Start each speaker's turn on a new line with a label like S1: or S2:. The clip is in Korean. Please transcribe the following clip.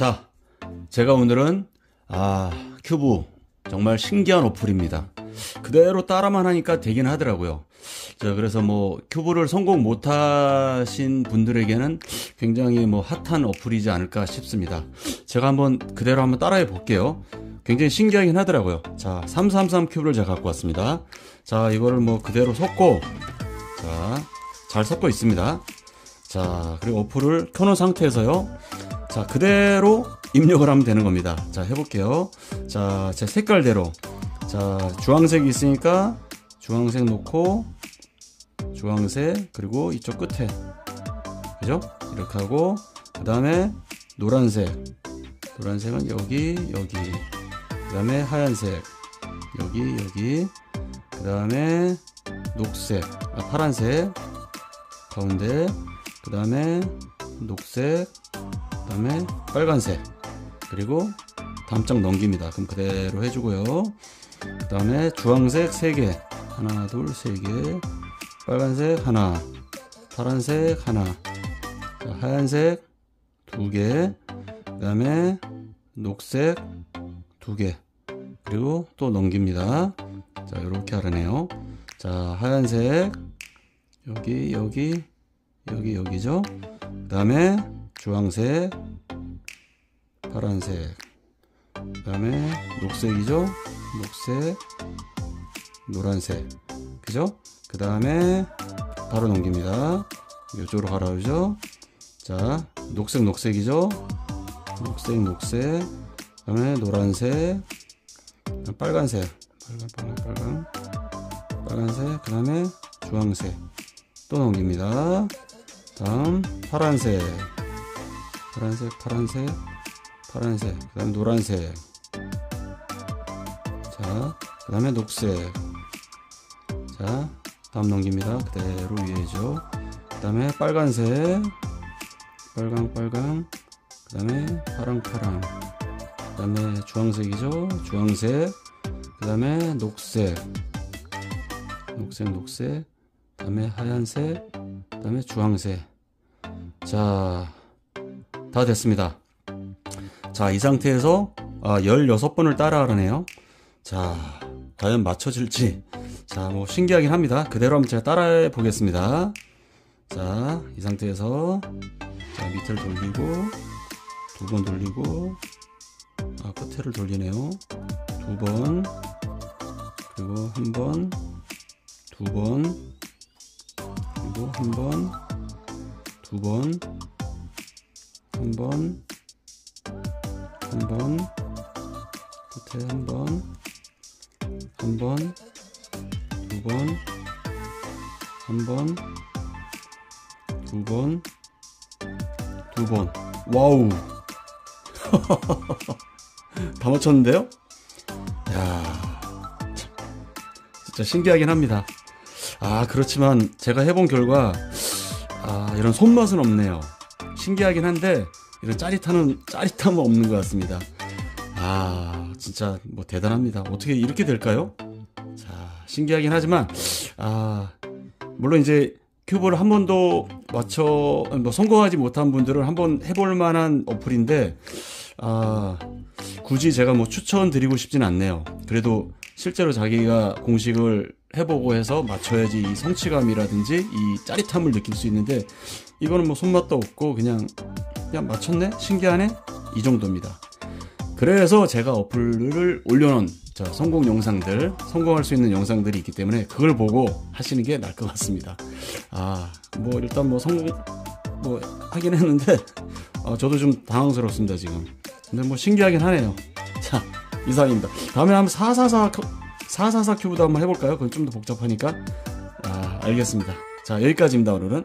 S1: 자, 제가 오늘은 아 큐브 정말 신기한 어플입니다. 그대로 따라만 하니까 되긴 하더라고요. 자, 그래서 뭐 큐브를 성공 못하신 분들에게는 굉장히 뭐 핫한 어플이지 않을까 싶습니다. 제가 한번 그대로 한번 따라해 볼게요. 굉장히 신기하긴 하더라고요. 자, 333 큐브를 제가 갖고 왔습니다. 자, 이거를 뭐 그대로 섞고 자, 잘 섞고 있습니다. 자, 그리고 어플을 켜놓은 상태에서요. 자, 그대로 입력을 하면 되는 겁니다. 자, 해볼게요. 자, 제 색깔대로. 자, 주황색이 있으니까 주황색 놓고, 주황색, 그리고 이쪽 끝에. 그죠? 이렇게 하고, 그 다음에 노란색. 노란색은 여기, 여기. 그 다음에 하얀색. 여기, 여기. 그 다음에 녹색. 아, 파란색. 가운데. 그 다음에 녹색. 그 다음에 빨간색. 그리고 다음 장 넘깁니다. 그럼 그대로 해주고요. 그 다음에 주황색 3개. 하나, 둘, 3개. 빨간색 하나. 파란색 하나. 자, 하얀색 2개. 그 다음에 녹색 2개. 그리고 또 넘깁니다. 자, 이렇게 하라네요. 자, 하얀색. 여기, 여기, 여기, 여기죠. 그 다음에 주황색. 파란색. 그 다음에 녹색이죠? 녹색 노란색. 그죠? 그 다음에 바로 넘깁니다. 이쪽으로 가라 그죠? 자 녹색 녹색이죠? 녹색 녹색. 그 다음에 노란색. 빨간색. 빨간 빨간 빨간. 빨간색. 그 다음에 주황색. 또 넘깁니다. 다음 파란색 파란색 파란색 파란색, 그 다음에 노란색. 자, 그 다음에 녹색. 자, 다음 넘깁니다. 그대로 위에죠. 그 다음에 빨간색. 빨강, 빨강. 그 다음에 파랑, 파랑. 그 다음에 주황색이죠. 주황색. 그 다음에 녹색. 녹색, 녹색. 그 다음에 하얀색. 그 다음에 주황색. 자, 다 됐습니다. 자, 이 상태에서 16번을 아, 따라하라네요. 자, 과연 맞춰질지. 자, 뭐 신기하긴 합니다. 그대로 한번 제가 따라해 보겠습니다. 자, 이 상태에서 자, 밑을 돌리고 두 번 돌리고 아, 끝에를 돌리네요. 두 번. 그리고 한 번. 두 번. 그리고 한 번. 두 번. 한 번. 한 번, 끝에 한 번, 한 번, 두 번, 한 번, 두 번, 두 번. 와우. 다 맞췄는데요? 야 진짜 신기하긴 합니다. 아, 그렇지만 제가 해본 결과, 아, 이런 손맛은 없네요. 신기하긴 한데, 이런 짜릿함은 짜릿함은 없는 것 같습니다. 아 진짜 뭐 대단합니다. 어떻게 이렇게 될까요? 자 신기하긴 하지만 아 물론 이제 큐브를 한 번도 맞춰 뭐 성공하지 못한 분들은 한번 해볼 만한 어플인데 아 굳이 제가 뭐 추천드리고 싶진 않네요. 그래도 실제로 자기가 공식을 해보고 해서 맞춰야지 이 성취감이라든지 이 짜릿함을 느낄 수 있는데 이거는 뭐 손맛도 없고 그냥 그냥 맞췄네? 신기하네? 이 정도입니다. 그래서 제가 어플을 올려놓은 저 성공 영상들, 성공할 수 있는 영상들이 있기 때문에 그걸 보고 하시는 게 나을 것 같습니다. 아, 뭐 일단 뭐 성공, 뭐 하긴 했는데, 어, 저도 좀 당황스럽습니다, 지금. 근데 뭐 신기하긴 하네요. 자, 이상입니다. 다음에 한번 444, 444 큐브도 한번 해볼까요? 그건 좀 더 복잡하니까. 아, 알겠습니다. 자, 여기까지입니다, 오늘은.